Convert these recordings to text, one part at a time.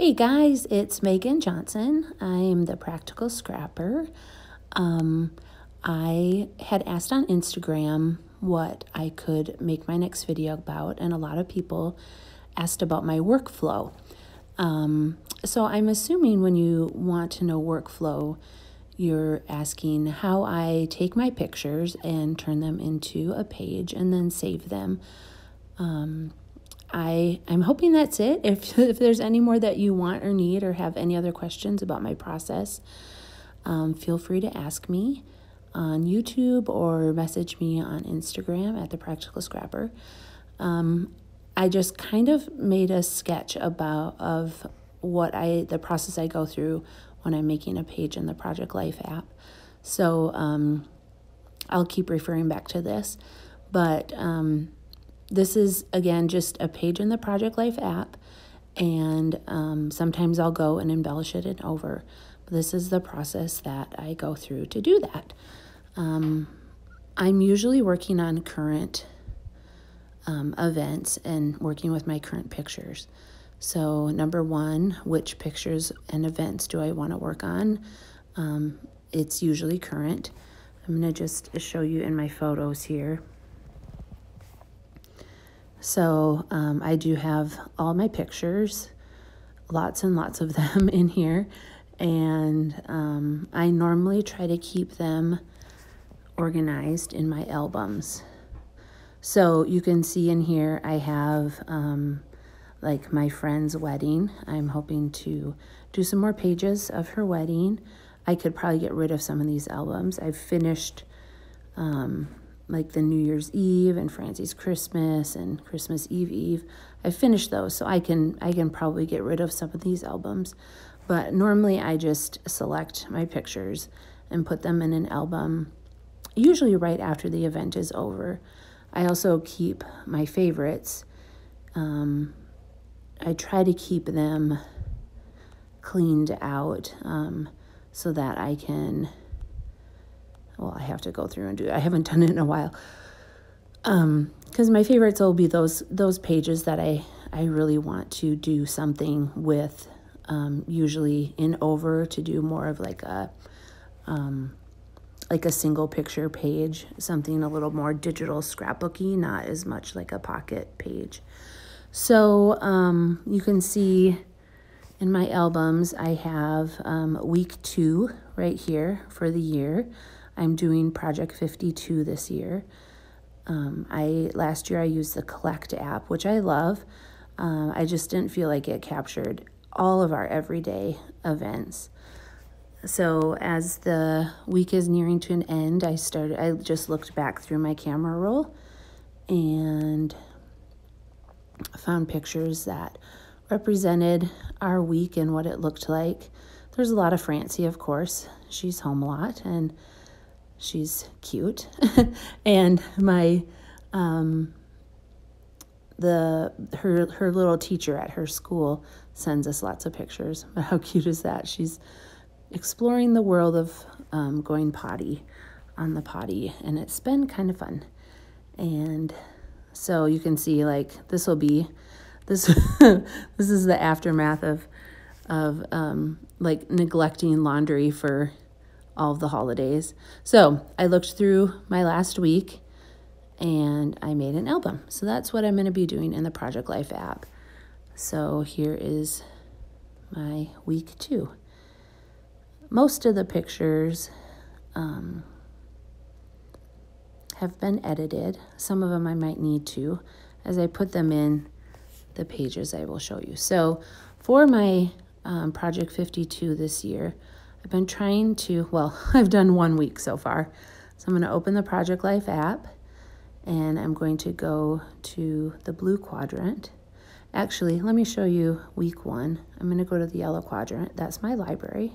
Hey guys, it's Meagan Johnson. I'm the Practical Scrapper. Um, I had asked on Instagram what I could make my next video about, and a lot of people asked about my workflow. Um, so I'm assuming when you want to know workflow, you're asking how I take my pictures and turn them into a page and then save them. Um, I I'm hoping that's it. If if there's any more that you want or need or have any other questions about my process, um, feel free to ask me on YouTube or message me on Instagram at the Practical Scrapper. Um, I just kind of made a sketch about of what I the process I go through when I'm making a page in the Project Life app. So um, I'll keep referring back to this, but um, this is, again, just a page in the Project Life app, and um, sometimes I'll go and embellish it and over. This is the process that I go through to do that. Um, I'm usually working on current um, events and working with my current pictures. So, number one, which pictures and events do I want to work on? Um, it's usually current. I'm going to just show you in my photos here. So um, I do have all my pictures, lots and lots of them in here. And um, I normally try to keep them organized in my albums. So you can see in here I have um, like my friend's wedding. I'm hoping to do some more pages of her wedding. I could probably get rid of some of these albums. I've finished um, like the New Year's Eve and Francie's Christmas and Christmas Eve Eve. I finished those, so I can I can probably get rid of some of these albums. But normally I just select my pictures and put them in an album, usually right after the event is over. I also keep my favorites. Um, I try to keep them cleaned out um, so that I can well, I have to go through and do it. I haven't done it in a while. Um, because my favorites will be those those pages that I I really want to do something with. Um, usually in over to do more of like a um, like a single picture page, something a little more digital scrapbooky, not as much like a pocket page. So um, you can see in my albums, I have um, week two right here for the year. I'm doing Project 52 this year. Um, I last year I used the Collect app, which I love. Uh, I just didn't feel like it captured all of our everyday events. So as the week is nearing to an end, I started. I just looked back through my camera roll, and found pictures that represented our week and what it looked like. There's a lot of Francie, of course. She's home a lot, and she's cute. And my um, the her her little teacher at her school sends us lots of pictures how cute is that. She's exploring the world of um, going potty on the potty and it's been kind of fun. And so you can see like this will be this this is the aftermath of of um, like neglecting laundry for all of the holidays. So I looked through my last week and I made an album. So that's what I'm going to be doing in the Project Life app. So here is my week two. Most of the pictures um, have been edited. Some of them I might need to as I put them in the pages I will show you. So for my um, Project 52 this year, I've been trying to, well, I've done one week so far. So I'm going to open the Project Life app and I'm going to go to the blue quadrant. Actually, let me show you week one. I'm going to go to the yellow quadrant. That's my library.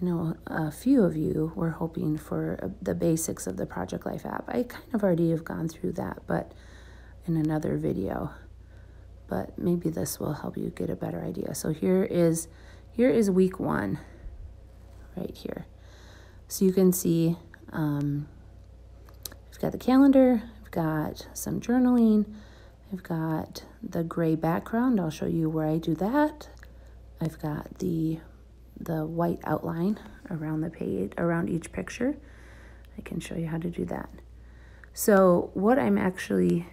I know a few of you were hoping for uh, the basics of the Project Life app. I kind of already have gone through that, but in another video. But maybe this will help you get a better idea. So here is here is week one, right here. So you can see um, I've got the calendar, I've got some journaling, I've got the gray background. I'll show you where I do that. I've got the the white outline around the page, around each picture. I can show you how to do that. So what I'm actually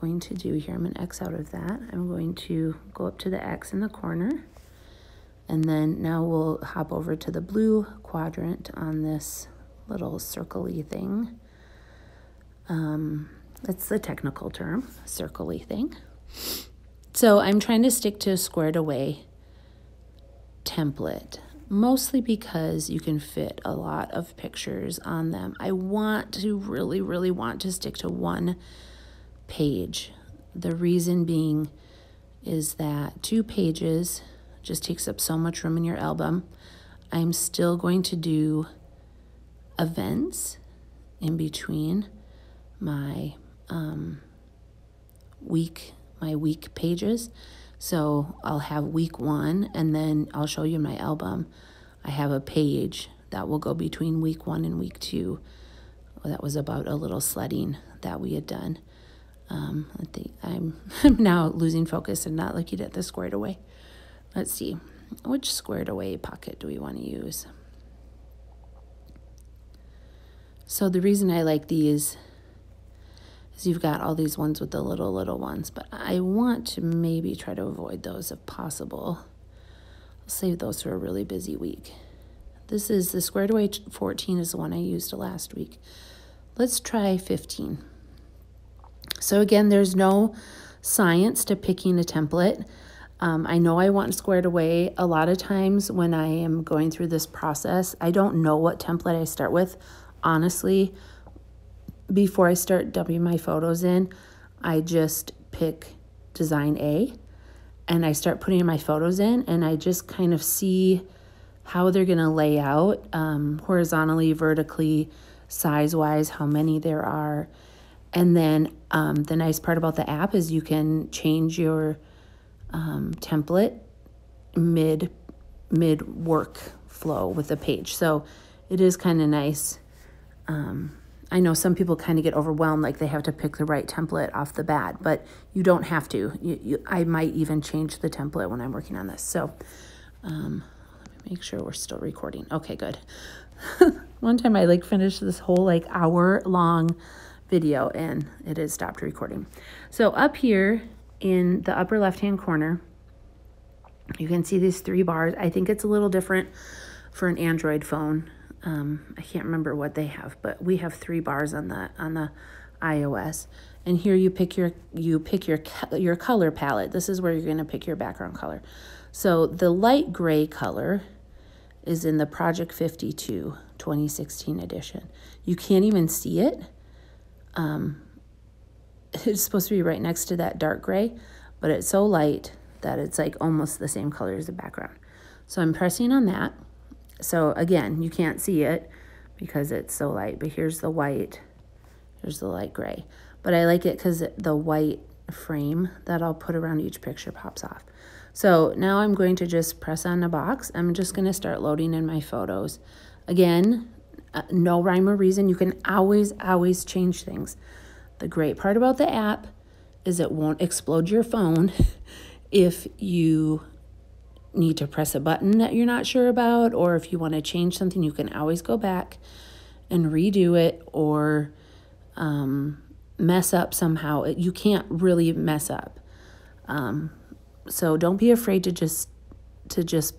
going to do here, I'm going to X out of that. I'm going to go up to the X in the corner. And then now we'll hop over to the blue quadrant on this little circle-y thing. Um, that's the technical term, circle-y thing. So I'm trying to stick to a squared away template, mostly because you can fit a lot of pictures on them. I want to really, really want to stick to one page. The reason being is that two pages just takes up so much room in your album. I'm still going to do events in between my um, week my week pages. So I'll have week one and then I'll show you my album. I have a page that will go between week one and week two. That was about a little sledding that we had done. Um, I think I'm, I'm now losing focus and not looking at the squared away. Let's see, which squared away pocket do we want to use? So the reason I like these is you've got all these ones with the little, little ones, but I want to maybe try to avoid those if possible. I'll save those for a really busy week. This is the squared away 14 is the one I used last week. Let's try 15. So again, there's no science to picking a template. Um, I know I want squared away. A lot of times when I am going through this process, I don't know what template I start with. Honestly, before I start dumping my photos in, I just pick design A and I start putting my photos in and I just kind of see how they're going to lay out um, horizontally, vertically, size wise, how many there are. And then um, the nice part about the app is you can change your um, template mid mid work flow with the page. So it is kind of nice. Um, I know some people kind of get overwhelmed, like they have to pick the right template off the bat, but you don't have to. You, you, I might even change the template when I'm working on this. So um, let me make sure we're still recording. Okay, good. One time I like finished this whole like hour long video and it has stopped recording. So up here in the upper left hand corner, you can see these three bars. I think it's a little different for an Android phone. Um, I can't remember what they have, but we have three bars on the on the iOS. And here you pick your you pick your your color palette. This is where you're going to pick your background color. So the light gray color is in the Project 52 2016 edition. You can't even see it. Um, it's supposed to be right next to that dark gray, but it's so light that it's like almost the same color as the background. So I'm pressing on that. So again, you can't see it because it's so light, but here's the white, here's the light gray. But I like it because the white frame that I'll put around each picture pops off. So now I'm going to just press on the box. I'm just going to start loading in my photos. Again, uh, no rhyme or reason. You can always, always change things. The great part about the app is it won't explode your phone if you need to press a button that you're not sure about, or if you want to change something, you can always go back and redo it or um, mess up somehow. You can't really mess up. Um, so don't be afraid to just to just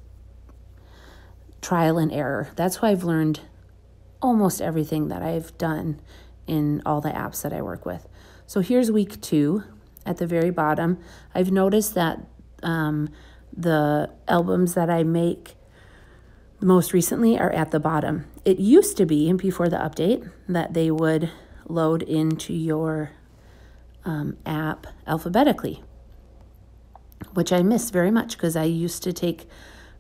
trial and error. That's why I've learned almost everything that I've done in all the apps that I work with. So here's week two at the very bottom. I've noticed that um, the albums that I make most recently are at the bottom. It used to be, before the update, that they would load into your um, app alphabetically, which I miss very much because I used to take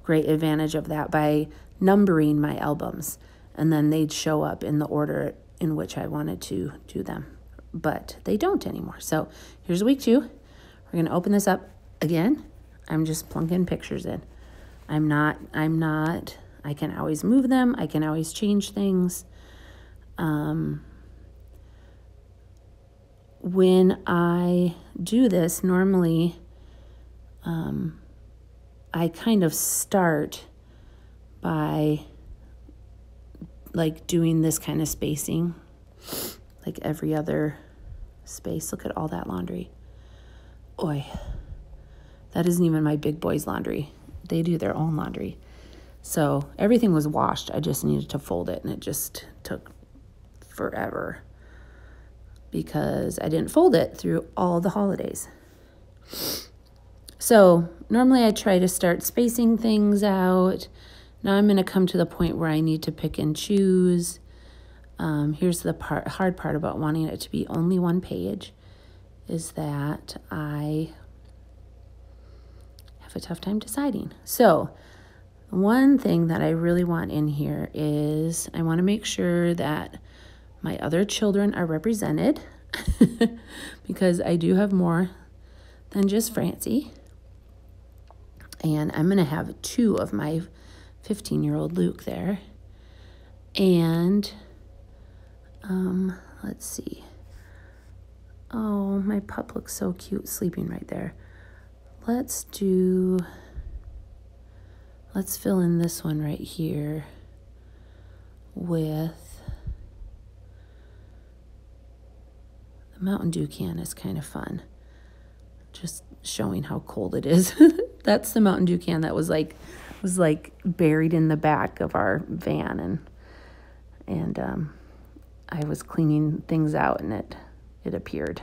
great advantage of that by numbering my albums and then they'd show up in the order in which I wanted to do them. But they don't anymore. So here's week two. We're going to open this up again I'm just plunking pictures in. I'm not, I'm not, I can always move them. I can always change things. Um, when I do this, normally um, I kind of start by like doing this kind of spacing, like every other space. Look at all that laundry. Oi, that isn't even my big boys' laundry. They do their own laundry. So everything was washed. I just needed to fold it, and it just took forever because I didn't fold it through all the holidays. So normally I try to start spacing things out. Now I'm going to come to the point where I need to pick and choose. Um, here's the part, hard part about wanting it to be only one page is that I have a tough time deciding. So one thing that I really want in here is I want to make sure that my other children are represented because I do have more than just Francie. And I'm going to have two of my 15 year old Luke there. And um, let's see. Oh, my pup looks so cute sleeping right there. Let's do, let's fill in this one right here with the Mountain Dew can is kind of fun. Just showing how cold it is. That's the Mountain Dew can that was like was like buried in the back of our van and and um, I was cleaning things out and it it appeared.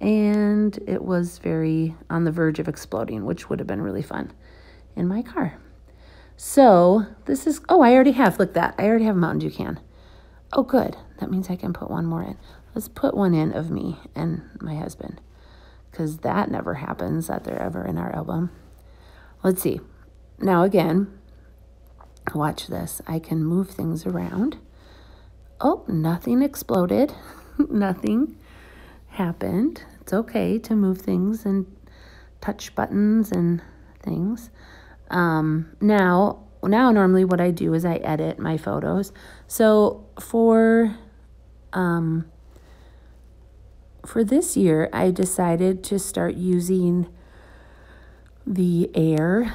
And it was very on the verge of exploding, which would have been really fun in my car. So this is, oh, I already have, look that, I already have a Mountain Dew can. Oh, good. That means I can put one more in. Let's put one in of me and my husband because that never happens that they're ever in our album. Let's see. Now, again, watch this. I can move things around. Oh, nothing exploded. nothing happened. It's okay to move things and touch buttons and things. Um, now, now normally what I do is I edit my photos. So for um, for this year, I decided to start using the air.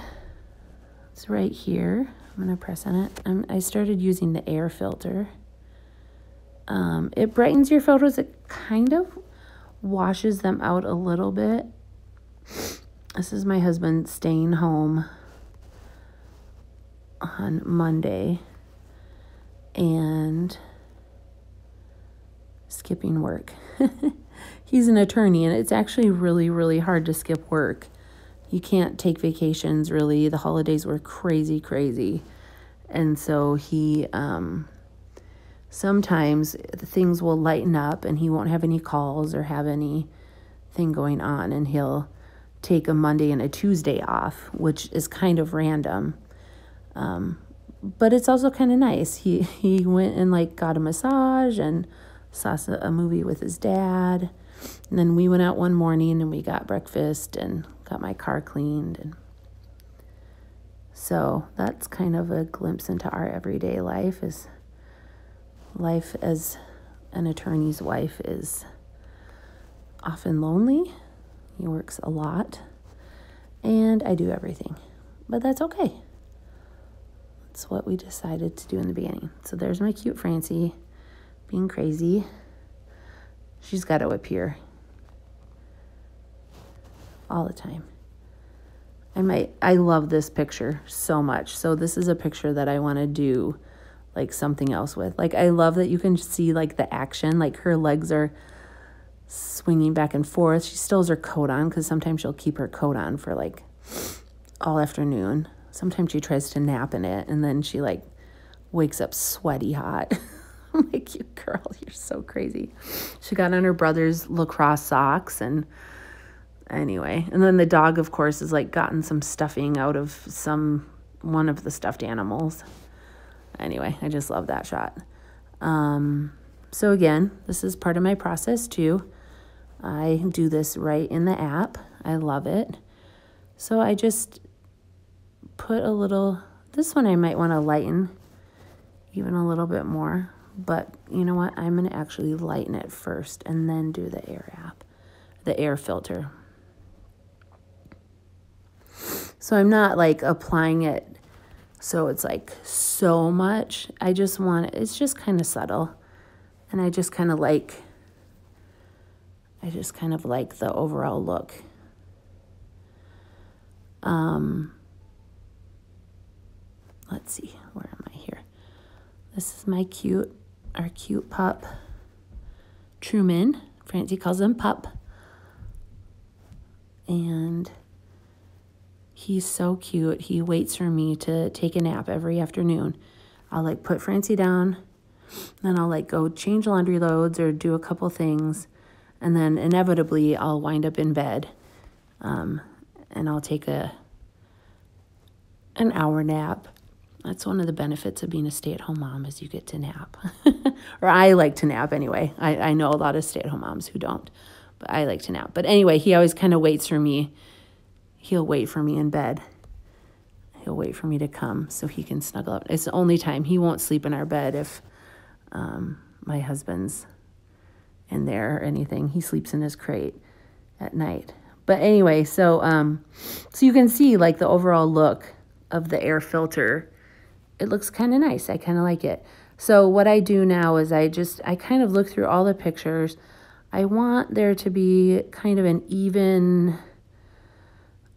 It's right here. I'm going to press on it. I'm, I started using the air filter. Um, it brightens your photos. It kind of washes them out a little bit. This is my husband staying home on Monday and skipping work. he's an attorney, and it's actually really, really hard to skip work. You can't take vacations really. The holidays were crazy, crazy. And so he, um, sometimes things will lighten up and he won't have any calls or have anything going on, and he'll take a Monday and a Tuesday off, which is kind of random. Um, but it's also kind of nice. He he went and like got a massage and saw a movie with his dad and then we went out one morning and we got breakfast and got my car cleaned and so that's kind of a glimpse into our everyday life is life as an attorney's wife is often lonely. He works a lot and I do everything. But that's okay. That's what we decided to do in the beginning. So there's my cute Francie being crazy. She's got to appear all the time. I might I love this picture so much. So this is a picture that I want to do like something else with. Like I love that you can see like the action, like her legs are swinging back and forth. She still has her coat on cuz sometimes she'll keep her coat on for like all afternoon. Sometimes she tries to nap in it and then she like wakes up sweaty hot. I'm like, you girl, you're so crazy. She got on her brother's lacrosse socks and anyway. And then the dog, of course, has like gotten some stuffing out of some one of the stuffed animals. Anyway, I just love that shot. Um, so again, this is part of my process too. I do this right in the app. I love it. So I just put a little, this one I might want to lighten even a little bit more but you know what? I'm going to actually lighten it first and then do the air app, the air filter. So I'm not like applying it so it's like so much. I just want it, it's just kind of subtle. And I just kind of like, I just kind of like the overall look. Um, let's see, where am I here? This is my cute, our cute pup, Truman. Francie calls him Pup. And he's so cute. He waits for me to take a nap every afternoon. I'll like put Francie down, then I'll like go change laundry loads or do a couple things. And then inevitably I'll wind up in bed. Um, and I'll take a an hour nap. That's one of the benefits of being a stay-at-home mom is you get to nap. or I like to nap anyway. I, I know a lot of stay-at-home moms who don't, but I like to nap. But anyway, he always kind of waits for me. He'll wait for me in bed. He'll wait for me to come so he can snuggle up. It's the only time he won't sleep in our bed if um, my husband's in there or anything. He sleeps in his crate at night. But anyway, so um, so you can see like the overall look of the air filter. It looks kind of nice. I kind of like it. So what I do now is I just, I kind of look through all the pictures. I want there to be kind of an even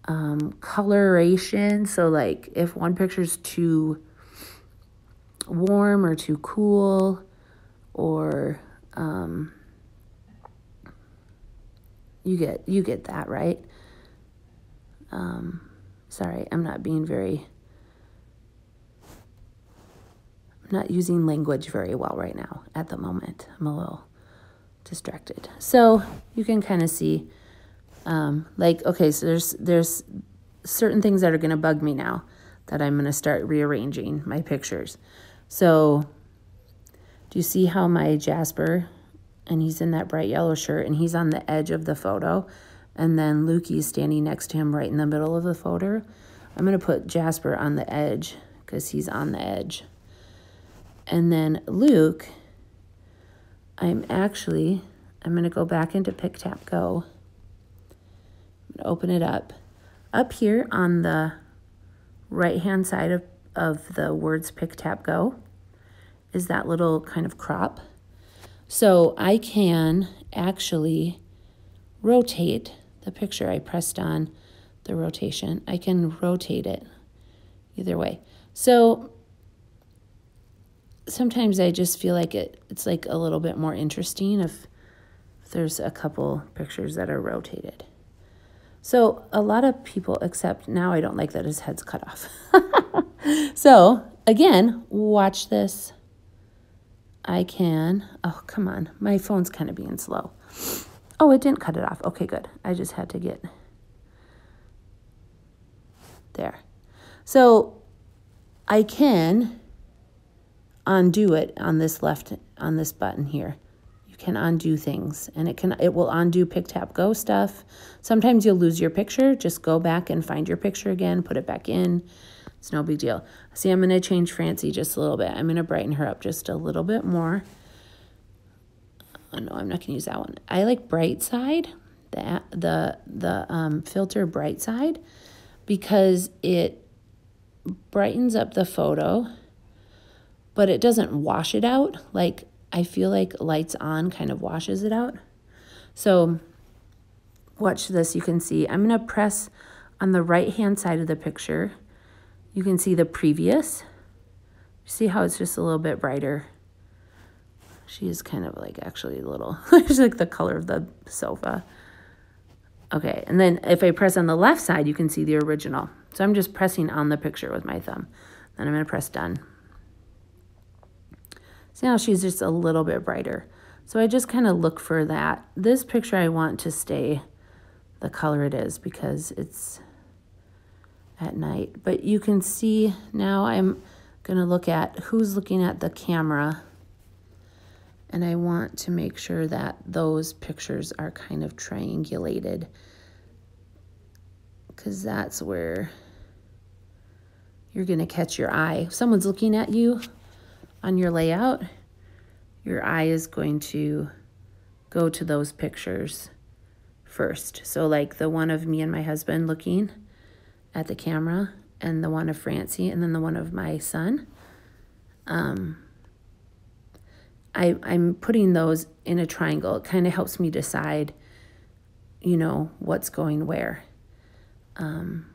um, coloration. So like if one picture is too warm or too cool or um, you get you get that right. Um, sorry, I'm not being very. I'm not using language very well right now at the moment. I'm a little distracted. So you can kind of see, um, like okay, so there's there's certain things that are going to bug me now that I'm going to start rearranging my pictures. So do you see how my Jasper and he's in that bright yellow shirt and he's on the edge of the photo and then Lukey's standing next to him right in the middle of the photo. I'm going to put Jasper on the edge because he's on the edge. And then Luke, I'm actually, I'm going to go back into PicTapGo. Open it up. Up here on the right hand side of, of the words PicTapGo is that little kind of crop. So I can actually rotate the picture I pressed on the rotation. I can rotate it either way. So sometimes I just feel like it it's like a little bit more interesting if there's a couple pictures that are rotated. So a lot of people, accept now I don't like that his head's cut off. so again, watch this. I can, oh, come on. My phone's kind of being slow. Oh, it didn't cut it off. Okay, good. I just had to get there. So I can undo it on this left, on this button here. Can undo things and it can, it will undo PicTapGo stuff. Sometimes you'll lose your picture. Just go back and find your picture again, put it back in. It's no big deal. See, I'm going to change Francie just a little bit. I'm going to brighten her up just a little bit more. Oh, no, I'm not going to use that one. I like bright side, the, the, the um, filter bright side, because it brightens up the photo, but it doesn't wash it out. Like, I feel like lights on kind of washes it out. So watch this. You can see I'm to press on the right hand side of the picture you can see the previous. See how it's just a little bit brighter. She is kind of like actually a little, it's like the color of the sofa. Okay, and then if I press on the left side, you can see the original. So I'm just pressing on the picture with my thumb. Then I'm gonna press done. See how she's just a little bit brighter. So I just kind of look for that. This picture I want to stay the color it is because it's at night. But you can see now I'm going to look at who's looking at the camera. And I want to make sure that those pictures are kind of triangulated. Because that's where you're going to catch your eye. If someone's looking at you on your layout, your eye is going to go to those pictures first. So, like the one of me and my husband looking at the camera, and the one of Francie, and then the one of my son. Um, I, I'm putting those in a triangle. It kind of helps me decide, you know, what's going where. Um,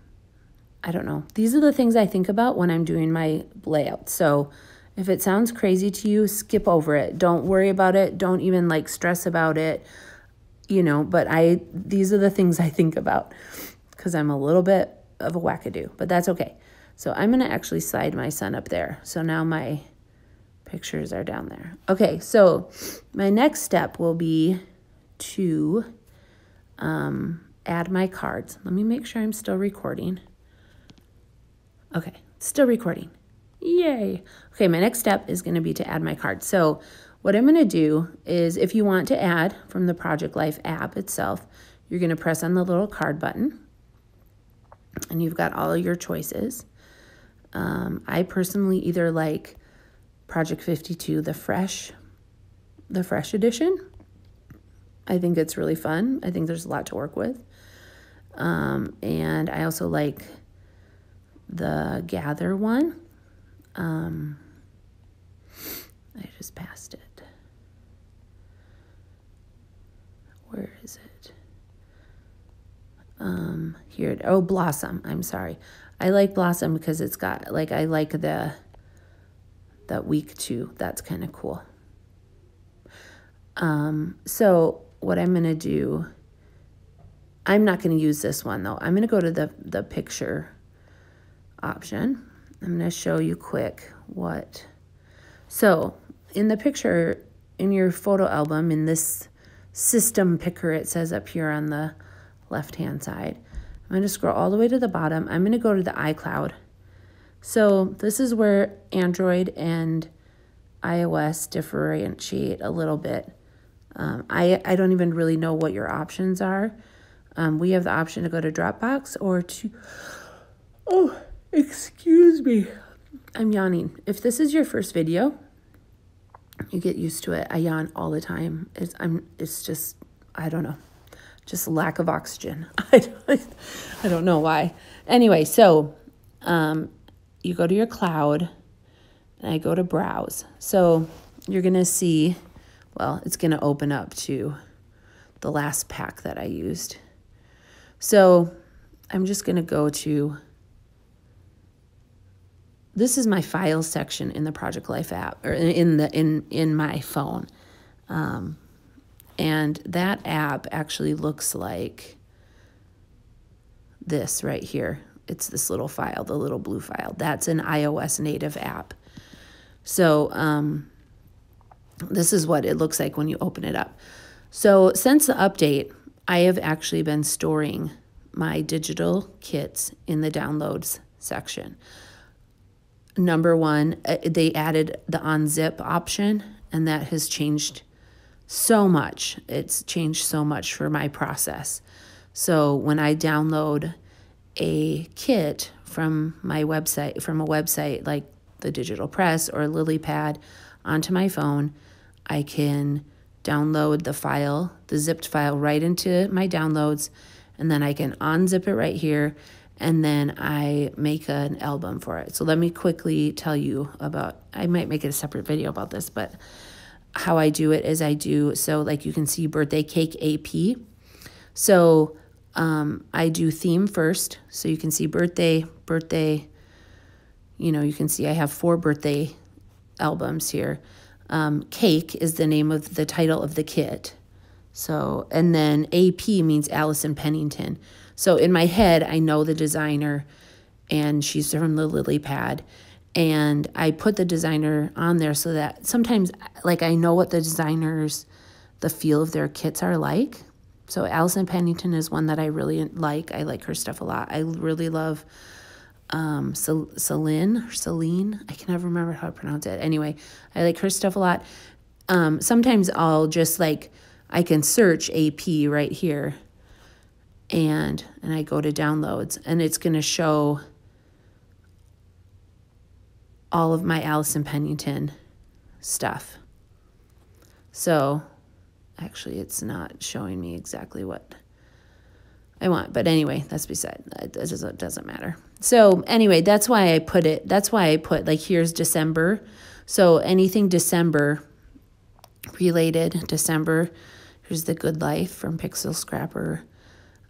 I don't know. These are the things I think about when I'm doing my layout. So if it sounds crazy to you, skip over it. Don't worry about it. Don't even like stress about it. You know, but I these are the things I think about because I'm a little bit of a wackadoo, but that's okay. So I'm going to actually slide my son up there. So now my pictures are down there. Okay, so my next step will be to um, add my cards. Let me make sure I'm still recording. Okay, still recording. Yay. Okay, my next step is going to be to add my cards. So what I'm going to do is if you want to add from the Project Life app itself, you're going to press on the little card button and you've got all your choices. Um, I personally either like Project 52, the fresh, the fresh edition. I think it's really fun. I think there's a lot to work with. Um, and I also like the Gather one. Um, I just passed it. Where is it? Um, here, oh, Blossom. I'm sorry. I like Blossom because it's got, like, I like the that week too. That's kind of cool. Um, so what I'm going to do, I'm not going to use this one though. I'm going to go to the, the picture option. I'm going to show you quick what. So in the picture, in your photo album, in this system picker, it says up here on the left-hand side. I'm going to scroll all the way to the bottom. I'm going to go to the iCloud so this is where Android and iOS differentiate a little bit. Um, I, I don't even really know what your options are. Um, we have the option to go to Dropbox or to, oh, excuse me. I'm yawning. If this is your first video, you get used to it. I yawn all the time. It's, I'm, it's just, I don't know, just lack of oxygen. I don't, I don't know why. Anyway, so um, you go to your cloud, and I go to browse. So you're going to see, well, it's going to open up to the last pack that I used. So I'm just going to go to, this is my file section in the Project Life app, or in, the, in, in my phone. Um, and that app actually looks like this right here it's this little file, the little blue file. That's an iOS native app. So um, this is what it looks like when you open it up. So since the update, I have actually been storing my digital kits in the downloads section. Number one, uh, they added the unzip option, and that has changed so much. It's changed so much for my process. So when I download a kit from my website, from a website like the Digital Press or LilyPad onto my phone, I can download the file, the zipped file, right into my downloads, and then I can unzip it right here, and then I make an album for it. So let me quickly tell you about, I might make it a separate video about this, but how I do it is I do, so like you can see birthday cake AP. So um, I do theme first, so you can see birthday, birthday. You know, you can see I have four birthday albums here. Um, Cake is the name of the title of the kit. So, and then AP means Allison Pennington. So in my head, I know the designer and she's from the Lily Pad. And I put the designer on there so that sometimes, like, I know what the designers, the feel of their kits are like. So Allison Pennington is one that I really like. I like her stuff a lot. I really love um, Celine or Celine. I can never remember how to pronounce it. Anyway, I like her stuff a lot. Um, sometimes I'll just like, I can search AP right here and and I go to downloads and it's going to show all of my Allison Pennington stuff. So actually, it's not showing me exactly what I want. But anyway, that's beside it doesn't, doesn't matter. So anyway, that's why I put it. That's why I put like here's December. So anything December related, December. Here's the Good Life from Pixel Scrapper.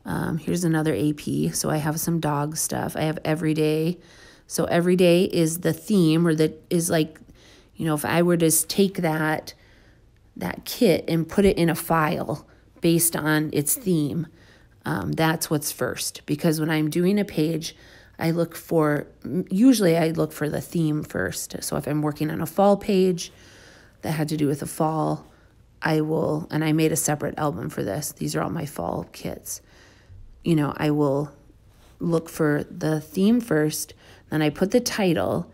Um, here's another AP. So I have some dog stuff. I have every day. So every day is the theme, or that is like, you know, if I were to take that that kit and put it in a file based on its theme, um, that's what's first. Because when I'm doing a page, I look for, usually I look for the theme first. So if I'm working on a fall page that had to do with the fall, I will, and I made a separate album for this. These are all my fall kits. You know, I will look for the theme first, then I put the title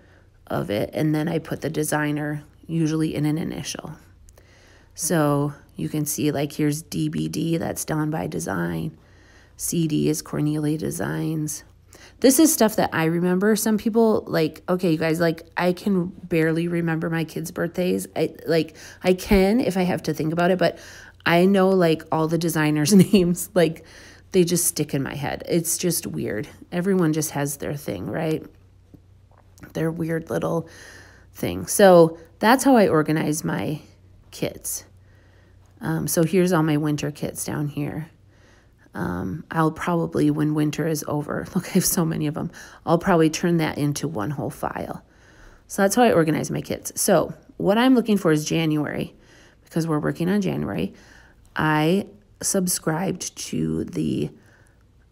of it, and then I put the designer, usually in an initial. So you can see, like, here's DBD, that's done by design. CD is Cornelia Designs. This is stuff that I remember. Some people like, okay, you guys, like I can barely remember my kids' birthdays. I like I can if I have to think about it, but I know like all the designers' names. Like they just stick in my head. It's just weird. Everyone just has their thing, right? Their weird little thing. So that's how I organize my kits. Um, so here's all my winter kits down here. Um, I'll probably, when winter is over, look, I have so many of them, I'll probably turn that into one whole file. So that's how I organize my kits. So what I'm looking for is January, because we're working on January. I subscribed to the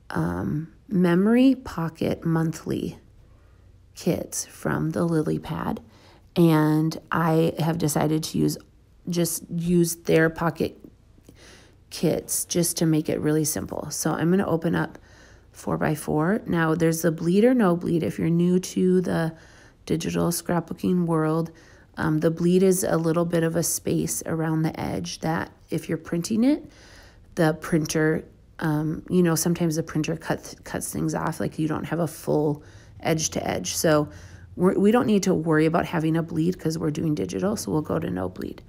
um, Memory Pocket Monthly kits from the Lily Pad, and I have decided to use just use their pocket kits just to make it really simple. So I'm going to open up 4x4. Now there's the bleed or no bleed. If you're new to the digital scrapbooking world, um, the bleed is a little bit of a space around the edge that if you're printing it, the printer, um, you know, sometimes the printer cuts, cuts things off, like you don't have a full edge to edge. So we're, we do not need to worry about having a bleed because we're doing digital, so we'll go to no bleed.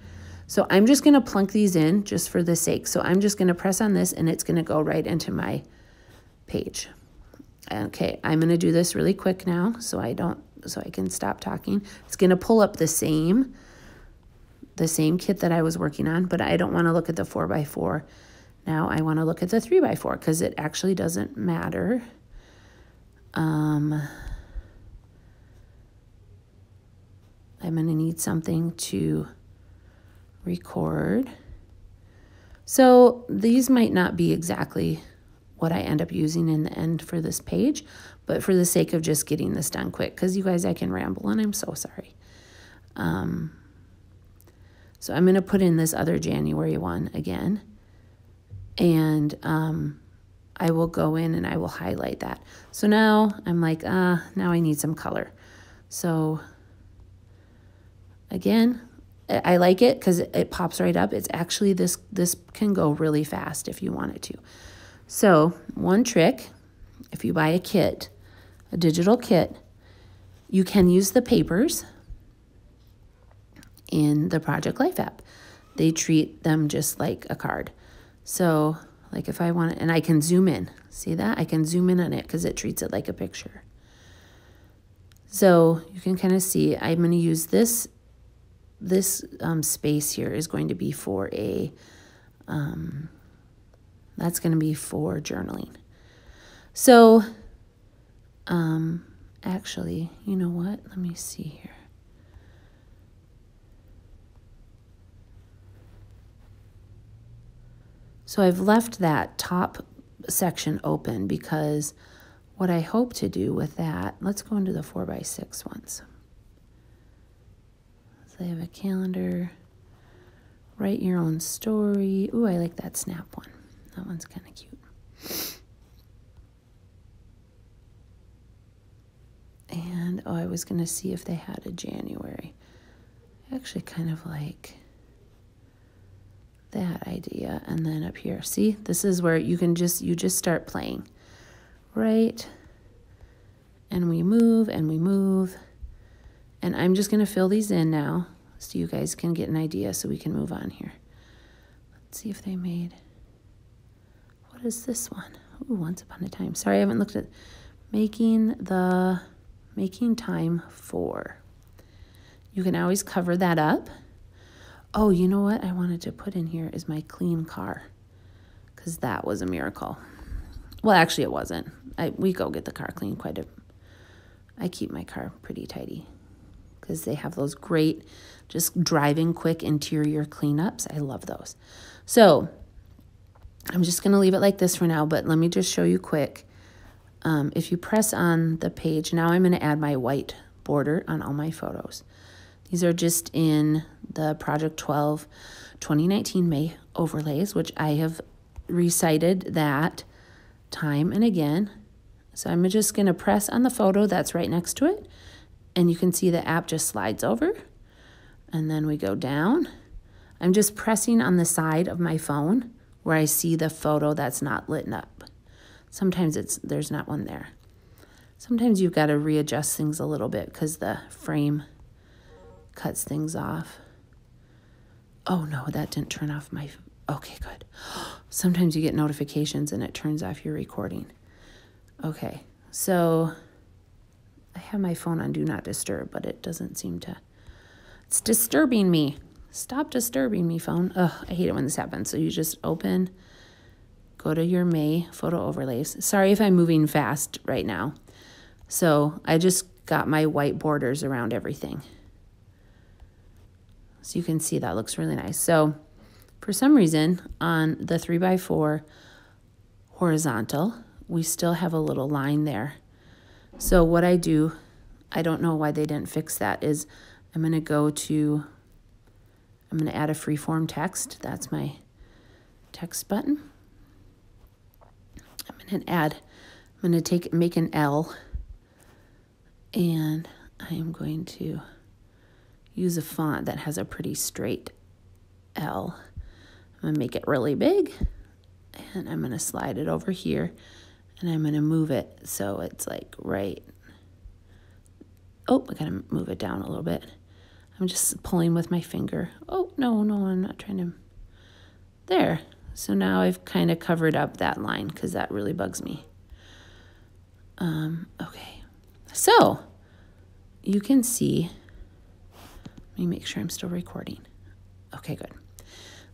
So I'm just going to plunk these in just for the sake. So I'm just going to press on this and it's going to go right into my page. Okay, I'm going to do this really quick now so I don't so I can stop talking. It's going to pull up the same the same kit that I was working on, but I don't want to look at the 4x4. Now I want to look at the 3x4 because it actually doesn't matter. Um, I'm going to need something to record. So these might not be exactly what I end up using in the end for this page, but for the sake of just getting this done quick, because you guys, I can ramble and I'm so sorry. Um, so I'm going to put in this other January one again, and um, I will go in and I will highlight that. So now I'm like, ah, uh, now I need some color. So again, I like it because it pops right up. It's actually this this can go really fast if you want it to. So one trick, if you buy a kit, a digital kit, you can use the papers in the Project Life app. They treat them just like a card. So like if I want it, and I can zoom in. See that? I can zoom in on it because it treats it like a picture. So you can kind of see I'm going to use this this um, space here is going to be for a, um, that's going to be for journaling. So, um, actually, you know what? Let me see here. So I've left that top section open because what I hope to do with that, let's go into the 4 by 6 ones. They have a calendar. Write your own story. Ooh, I like that snap one. That one's kind of cute. And oh, I was going to see if they had a January. I actually kind of like that idea. And then up here, see, this is where you can just, you just start playing, right? And we move and we move. And I'm just going to fill these in now so you guys can get an idea so we can move on here. Let's see if they made. What is this one? Ooh, once upon a time. Sorry, I haven't looked at making the making time for. You can always cover that up. Oh, you know what I wanted to put in here is my clean car because that was a miracle. Well, actually, it wasn't. I, we go get the car cleaned quite a. I keep my car pretty tidy because they have those great, just driving quick interior cleanups. I love those. So I'm just going to leave it like this for now, but let me just show you quick. Um, if you press on the page, now I'm going to add my white border on all my photos. These are just in the Project 12 2019 May overlays, which I have recited that time and again. So I'm just going to press on the photo that's right next to it, and you can see the app just slides over. And then we go down. I'm just pressing on the side of my phone where I see the photo that's not lit up. Sometimes it's there's not one there. Sometimes you've got to readjust things a little bit because the frame cuts things off. Oh no, that didn't turn off my. Okay, good. Sometimes you get notifications and it turns off your recording. Okay, so I have my phone on Do Not Disturb, but it doesn't seem to. It's disturbing me. Stop disturbing me, phone. Ugh, I hate it when this happens. So you just open, go to your May photo overlays. Sorry if I'm moving fast right now. So I just got my white borders around everything. So you can see that looks really nice. So for some reason on the 3x4 horizontal, we still have a little line there. So what I do, I don't know why they didn't fix that, is I'm going to go to I'm going to add a freeform text. That's my text button. I'm going to add, I'm going to take, make an L, and I am going to use a font that has a pretty straight L. I'm going to make it really big, and I'm going to slide it over here, and I'm going to move it so it's like right. Oh, I got to move it down a little bit. I'm just pulling with my finger. Oh, no, no, I'm not trying to. There. So now I've kind of covered up that line because that really bugs me. Um, okay. So you can see. Let me make sure I'm still recording. Okay, good.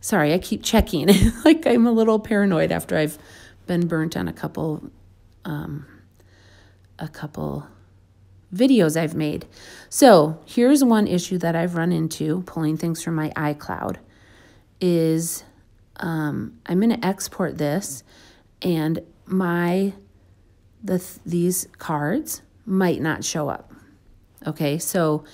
Sorry, I keep checking. like I'm a little paranoid after I've been burnt on a couple, um, a couple videos I've made. So here's one issue that I've run into pulling things from my iCloud is um, I'm going to export this and my the these cards might not show up. Okay, so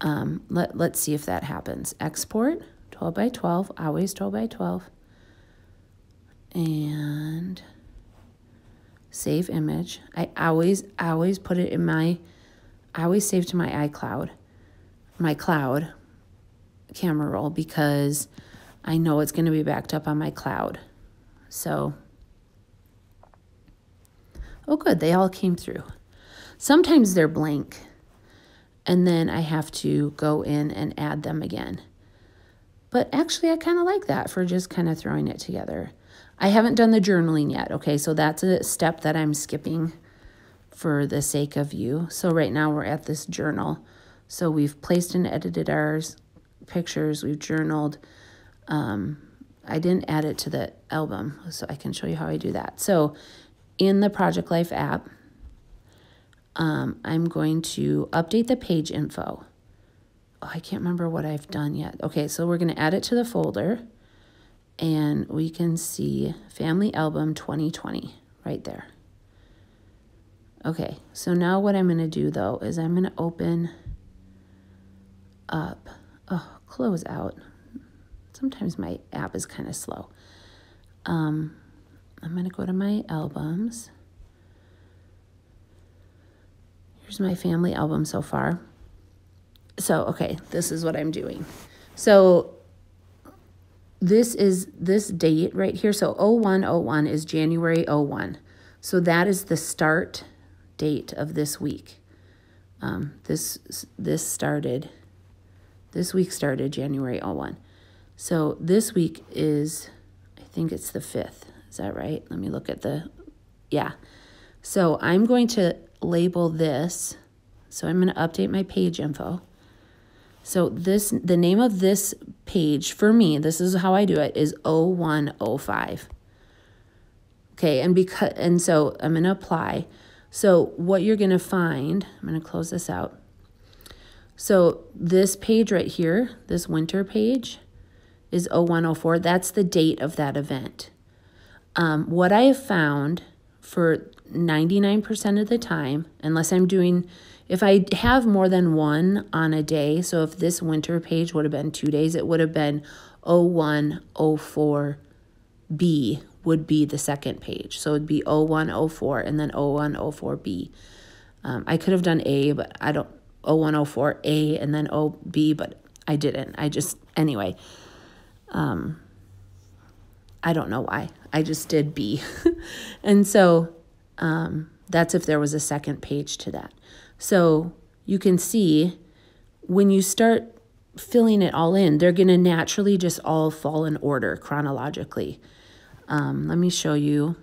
um, let, let's see if that happens. Export 12 by 12, always 12 by 12. And save image. I always, always put it in my, I always save to my iCloud, my cloud camera roll because I know it's going to be backed up on my cloud. So, oh, good, they all came through. Sometimes they're blank, and then I have to go in and add them again. But actually, I kind of like that for just kind of throwing it together. I haven't done the journaling yet, okay? So that's a step that I'm skipping for the sake of you. So right now we're at this journal. So we've placed and edited our pictures, we've journaled. Um, I didn't add it to the album, so I can show you how I do that. So in the Project Life app, um, I'm going to update the page info. Oh, I can't remember what I've done yet. Okay, so we're going to add it to the folder and we can see Family Album 2020 right there. Okay, so now what I'm going to do though is I'm going to open up, oh, close out. Sometimes my app is kind of slow. Um, I'm going to go to my albums. Here's my family album so far. So, okay, this is what I'm doing. So this is this date right here. So 0101 is January 01. So that is the start date of this week. Um, this this started, this week started January 01. So this week is, I think it's the 5th. Is that right? Let me look at the, yeah. So I'm going to label this. So I'm going to update my page info. So this, the name of this page for me, this is how I do it, is 0105. Okay, and because, and so I'm going to apply. So what you're going to find, I'm going to close this out. So this page right here, this winter page, is 0104. That's the date of that event. Um, what I have found for 99% of the time, unless I'm doing, if I have more than one on a day, so if this winter page would have been two days, it would have been 0104B would be the second page. So it'd be 0104 and then 0104B. Um, I could have done A, but I don't, 0104A and then OB, but I didn't. I just, anyway. Um, I don't know why. I just did B. and so um, that's if there was a second page to that. So you can see when you start filling it all in, they're going to naturally just all fall in order chronologically. Um, let me show you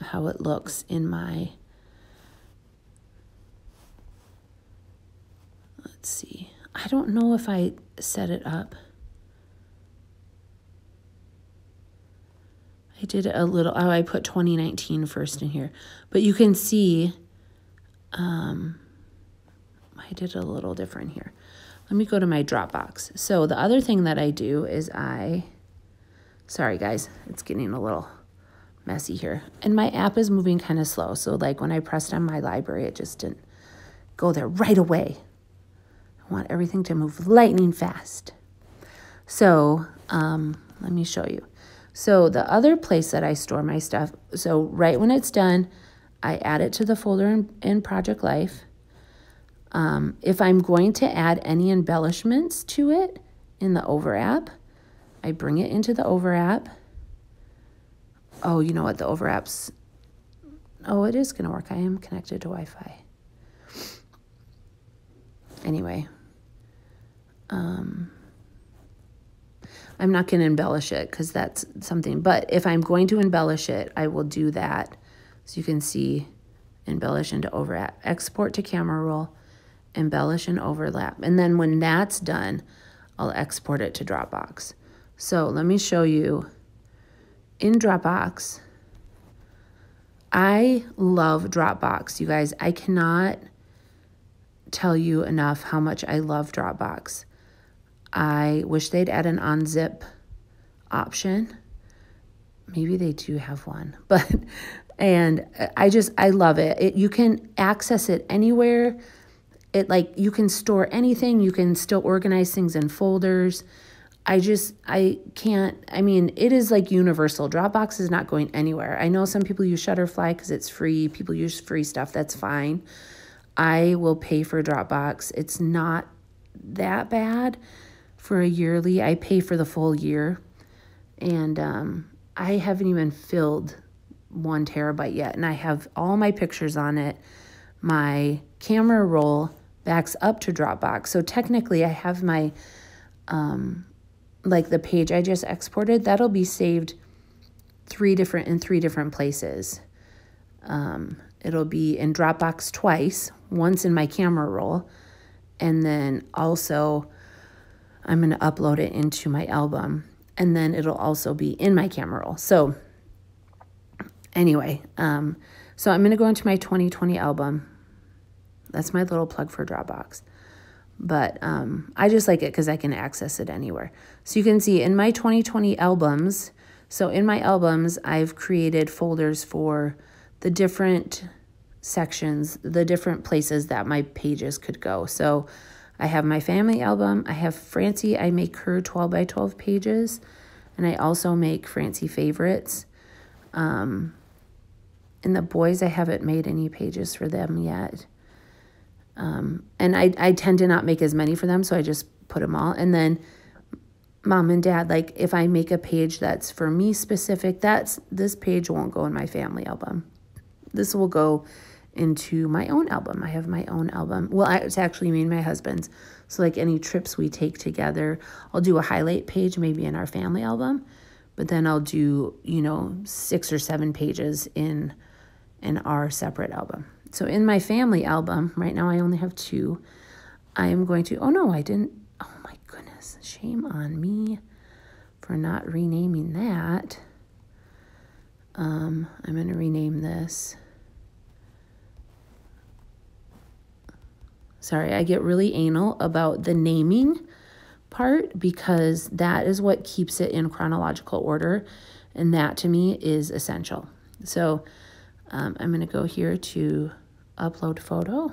how it looks in my, let's see. I don't know if I set it up. I did a little, oh, I put 2019 first in here. But you can see, um, I did a little different here. Let me go to my Dropbox. So the other thing that I do is I, sorry guys, it's getting a little messy here. And my app is moving kind of slow. So like when I pressed on my library, it just didn't go there right away. I want everything to move lightning fast. So um, let me show you. So the other place that I store my stuff, so right when it's done, I add it to the folder in, in Project Life. Um, if I'm going to add any embellishments to it in the Over app, I bring it into the Over app. Oh, you know what? The Over app's, oh, it is going to work. I am connected to Wi-Fi. Anyway, um, I'm not going to embellish it because that's something. But if I'm going to embellish it, I will do that. So you can see embellish into Over app, export to camera roll, embellish and Over app. And then when that's done, I'll export it to Dropbox. So let me show you in Dropbox. I love Dropbox, you guys. I cannot tell you enough how much I love Dropbox. I wish they'd add an unzip option. Maybe they do have one, but and I just I love it. It you can access it anywhere. It like you can store anything, you can still organize things in folders. I just I can't I mean it is like universal. Dropbox is not going anywhere. I know some people use Shutterfly cuz it's free. People use free stuff. That's fine. I will pay for Dropbox. It's not that bad for a yearly. I pay for the full year. And um, I haven't even filled one terabyte yet. And I have all my pictures on it. My camera roll backs up to Dropbox. So technically, I have my, um, like the page I just exported, that'll be saved three different in three different places. Um, it'll be in Dropbox twice, once in my camera roll, and then also I'm going to upload it into my album and then it'll also be in my camera roll. So anyway, um, so I'm going to go into my 2020 album. That's my little plug for Dropbox. But um, I just like it because I can access it anywhere. So you can see in my 2020 albums, so in my albums, I've created folders for the different sections, the different places that my pages could go. So I have my family album. I have Francie. I make her 12 by 12 pages. And I also make Francie favorites. Um, and the boys, I haven't made any pages for them yet. Um, and I, I tend to not make as many for them, so I just put them all. And then mom and dad, like if I make a page that's for me specific, that's this page won't go in my family album. This will go into my own album. I have my own album. Well, it's actually me and my husband's. So, like any trips we take together, I'll do a highlight page maybe in our family album, but then I'll do, you know, six or seven pages in in our separate album. So, in my family album, right now I only have two. I am going to, oh no, I didn't. Oh my goodness, shame on me for not renaming that. Um, I'm going to rename this. Sorry, I get really anal about the naming part because that is what keeps it in chronological order. And that to me is essential. So um, I'm going to go here to upload photo.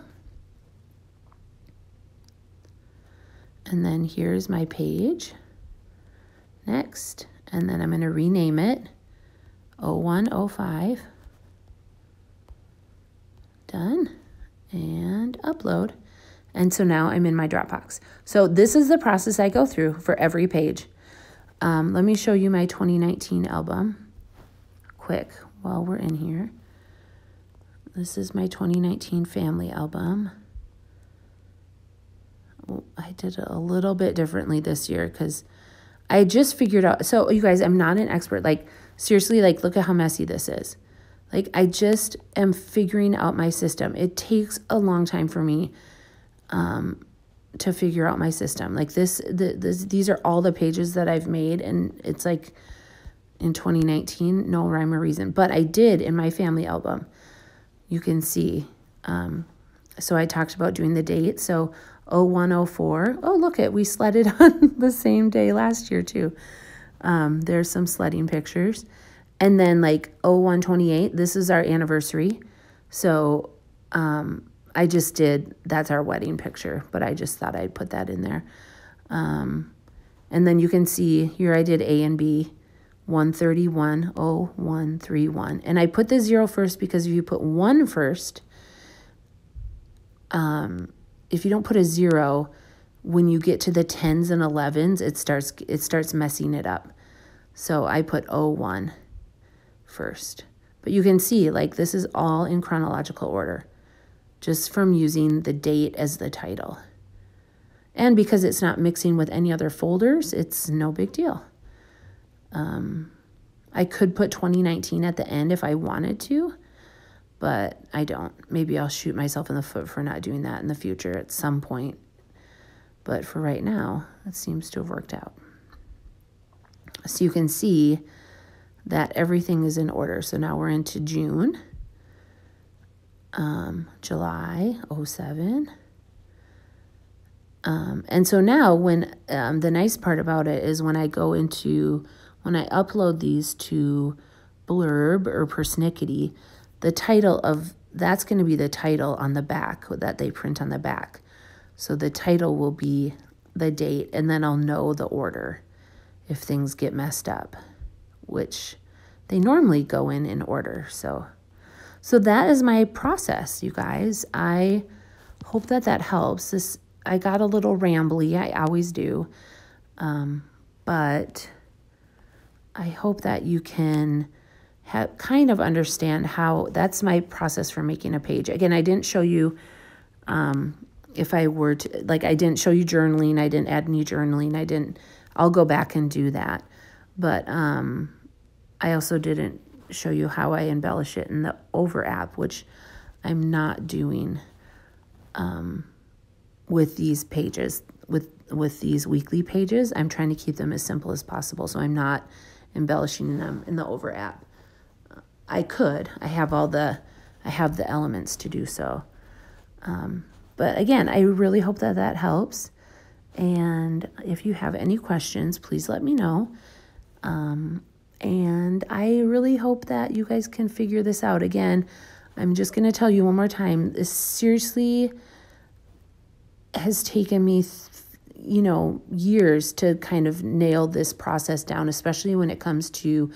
And then here's my page. Next. And then I'm going to rename it 0105. Done. And upload. And so now I'm in my Dropbox. So this is the process I go through for every page. Um, let me show you my 2019 album quick while we're in here. This is my 2019 family album. I did it a little bit differently this year because I just figured out. So, you guys, I'm not an expert. Like, seriously, like, look at how messy this is. Like, I just am figuring out my system. It takes a long time for me um, to figure out my system. Like this, the, this, these are all the pages that I've made, and it's like in 2019, no rhyme or reason. But I did in my family album. You can see. Um, so I talked about doing the date. So 0104. Oh, look it, we sledded on the same day last year too. Um, there's some sledding pictures. And then like 0128, this is our anniversary. So um, I just did, that's our wedding picture, but I just thought I'd put that in there. Um, and then you can see here I did A and B, 131, 0131. And I put the zero first because if you put one first, um, if you don't put a zero, when you get to the 10s and 11s, it starts, it starts messing it up. So I put 01 first. But you can see, like, this is all in chronological order just from using the date as the title. And because it's not mixing with any other folders, it's no big deal. Um, I could put 2019 at the end if I wanted to, but I don't. Maybe I'll shoot myself in the foot for not doing that in the future at some point. But for right now, it seems to have worked out. So you can see that everything is in order. So now we're into June um, July 07. Um, and so now when um, the nice part about it is when I go into when I upload these to Blurb or Persnickety, the title of that's going to be the title on the back that they print on the back. So the title will be the date and then I'll know the order if things get messed up, which they normally go in in order. So so that is my process, you guys. I hope that that helps. This I got a little rambly. I always do. Um, but I hope that you can have, kind of understand how that's my process for making a page. Again, I didn't show you um, if I were to, like, I didn't show you journaling. I didn't add any journaling. I didn't, I'll go back and do that. But um, I also didn't show you how I embellish it in the Over app, which I'm not doing um, with these pages, with, with these weekly pages. I'm trying to keep them as simple as possible, so I'm not embellishing them in the Over app. I could. I have all the, I have the elements to do so. Um, but again, I really hope that that helps. And if you have any questions, please let me know. Um, and I really hope that you guys can figure this out. Again, I'm just going to tell you one more time this seriously has taken me, you know, years to kind of nail this process down, especially when it comes to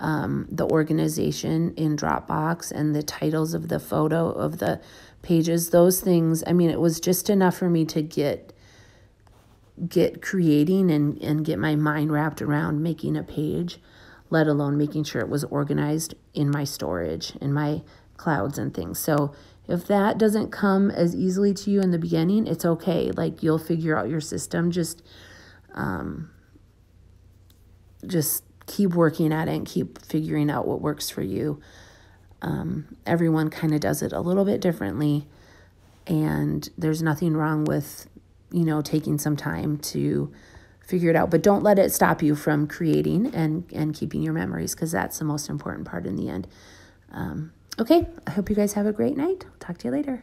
um, the organization in Dropbox and the titles of the photo of the pages. Those things, I mean, it was just enough for me to get get creating and, and get my mind wrapped around making a page let alone making sure it was organized in my storage, in my clouds and things. So if that doesn't come as easily to you in the beginning, it's okay. Like you'll figure out your system. Just, um, just keep working at it and keep figuring out what works for you. Um, everyone kind of does it a little bit differently, and there's nothing wrong with, you know, taking some time to figure it out. But don't let it stop you from creating and and keeping your memories because that's the most important part in the end. Um, okay, I hope you guys have a great night. Talk to you later.